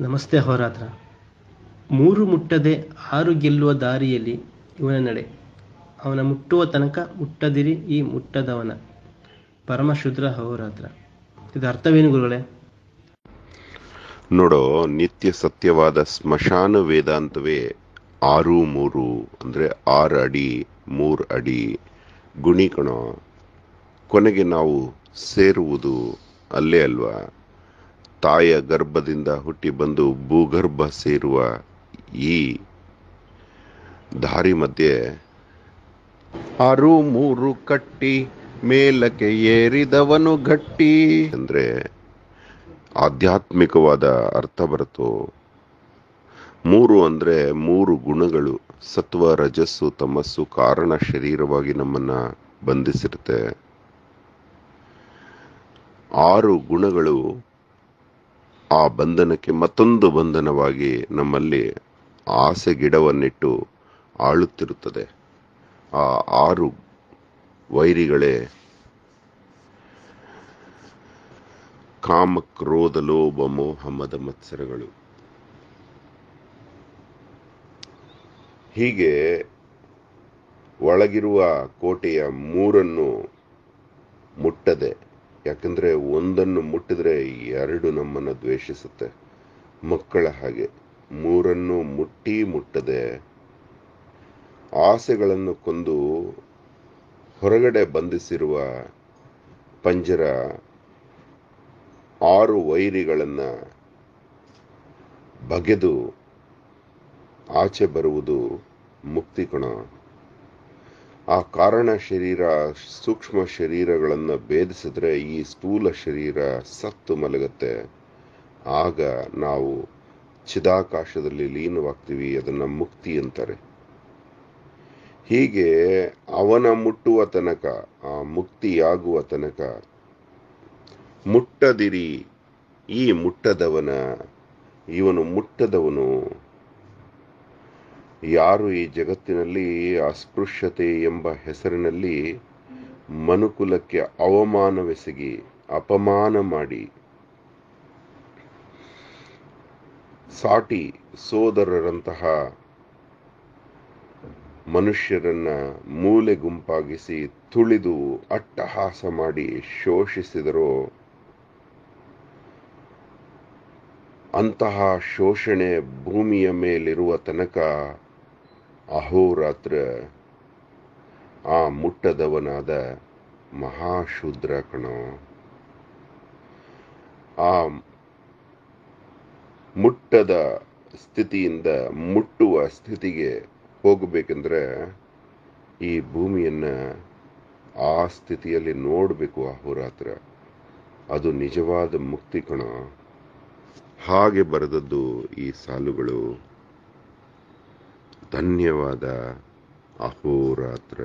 ನಮಸ್ತೆ ಹೋರಾತ್ರ. ಮೂರು ಮುಟ್ಟದೆ ಆರು ಗೆಲ್ಲುವ ದಾರಿಯಲ್ಲಿ ಇವನ ನಡೆ. ಅವನ ಮುಟ್ಟುವ ತನಕ ಮುಟ್ಟದಿರಿ ಈ ಮುಟ್ಟದವನ. ಪರಮಶುದ್ರ ಹೋರಾತ್ರ. ಇದು ಅರ್ಥವೇನು ಗುರುಗಳೇ? ನೋಡೋ, ನಿತ್ಯ ಸತ್ಯವಾದ ಸ್ಮಶಾನ ವೇದಾಂತವೇ ಆರು ಮೂರು, ಅಂದ್ರೆ ಆರು ಅಡಿ, ಮೂರು ಅಡಿ ಗುಣಿಕಣ ಕೊನೆಗೆ ನಾವು ಸೇರುವುದು ಅಲ್ಲೇ ಅಲ್ವಾ? ತಾಯಿಯ ಗರ್ಭದಿಂದ ಹುಟ್ಟಿ ಬಂದು ಭೂಗರ್ಭ ಸೇರುವ ಈ ದಾರಿ ಮಧ್ಯೆ ಆರು ಮೂರು ಕಟ್ಟಿ ಮೇಲಕ್ಕೆ ಏರಿದವನು ಗಟ್ಟಿ ಅಂದ್ರೆ ಆಧ್ಯಾತ್ಮಿಕವಾದ ಅರ್ಥ ಬರುತ್ತೋ ಮೂರು ಅಂದ್ರೆ ಮೂರು ಗುಣಗಳು, ಸತ್ವ, ರಜಸ್ಸು, ತಮಸ್ಸು, ಕಾರಣ, ಶರೀರವಾಗಿ ನಮ್ಮನ್ನ ಬಂಧಿಸಿರುತ್ತೆ. ಆರು ಗುಣಗಳು ಆ ಬಂಧನಕ್ಕೆ ಮತ್ತೊಂದು ಬಂಧನವಾಗಿ ನಮ್ಮಲ್ಲಿ ಆಸೆ ಗಿಡವನ್ನಿಟ್ಟು ಆಳುತ್ತಿರುತ್ತದೆ. ಆ ಆರು ವೈರಿಗಳೇ ಕಾಮ ಕ್ರೋಧ ಲೋಭ, ಮೋಹ, ಮದ, ಮತ್ಸರಗಳು. ಹೀಗೆ ಒಳಗಿರುವ ಕೋಟೆಯ ಮೂರನ್ನು ಮುಟ್ಟದೆ ಯಾಕಂದ್ರೆ ಒಂದನ್ನು ಮುಟ್ಟಿದರೆ ಎರಡು ನಮ್ಮನ್ನು ದ್ವೇಷಿಸುತ್ತೆ. ಮಕ್ಕಳ ಹಾಗೆ ಮೂರನ್ನು ಮುಟ್ಟಿ ಮುಟ್ಟದೆ ಆಸೆಗಳನ್ನು ಕೊಂದು ಹೊರಗಡೆ ಬಂಧಿಸಿರುವ ಪಂಜರ ಆರು ವೈರಿಗಳನ್ನು ಬಗೆದು ಆಚೆ ಬರುವುದು ಮುಕ್ತಿ ಕಣ. ಆ ಕಾರಣ ಶರೀರ, ಸೂಕ್ಷ್ಮ ಶರೀರಗಳನ್ನು ಭೇದಿಸಿದ್ರೆ ಈ ಸ್ಥೂಲ ಶರೀರ ಸತ್ತು ಮಲಗತ್ತೆ. ಆಗ ನಾವು ಚಿದಾಕಾಶದಲ್ಲಿ ಲೀನವಾಗ್ತೀವಿ, ಅದನ್ನು ಮುಕ್ತಿ ಅಂತಾರೆ. ಹೀಗೆ ಅವನ ಮುಟ್ಟುವ ತನಕ, ಆ ಮುಕ್ತಿಯಾಗುವ ತನಕ ಮುಟ್ಟದಿರಿ. ಈ ಮುಟ್ಟದವನ, ಇವನು ಮುಟ್ಟದವನು ಯಾರು ಈ ಜಗತ್ತಿನಲ್ಲಿ ಅಸ್ಪೃಶ್ಯತೆ ಎಂಬ ಹೆಸರಿನಲ್ಲಿ ಮನುಕುಲಕ್ಕೆ ಅವಮಾನವೆಸಗಿ ಅಪಮಾನ ಮಾಡಿ. ಸಾಟಿ ಸೋದರರಂತಹ ಮನುಷ್ಯರನ್ನ ಮೂಲೆ ಗುಂಪಾಗಿಸಿ ತುಳಿದು ಅಟ್ಟಹಾಸ ಮಾಡಿ ಶೋಷಿಸಿದರು, ಅಂತಹ ಶೋಷಣೆ ಭೂಮಿಯ ಮೇಲಿರುವ ತನಕ ಅಹೋರಾತ್ರ. ಆ ಮುಟ್ಟದವನಾದ ಮಹಾಶೂದ್ರ ಕಣೋ. ಆ ಮುಟ್ಟದ ಸ್ಥಿತಿಯಿಂದ ಮುಟ್ಟುವ ಸ್ಥಿತಿಗೆ ಹೋಗಬೇಕೆಂದ್ರೆ ಈ ಭೂಮಿಯನ್ನ ಆ ಸ್ಥಿತಿಯಲ್ಲಿ ನೋಡಬೇಕು ಅಹೋರಾತ್ರ. ಅದು ನಿಜವಾದ ಮುಕ್ತಿ ಕಣ. ಹಾಗೆ ಬರೆದದ್ದು ಈ ಸಾಲುಗಳು. ಧನ್ಯವಾದ. ಅಹೋರಾತ್ರ.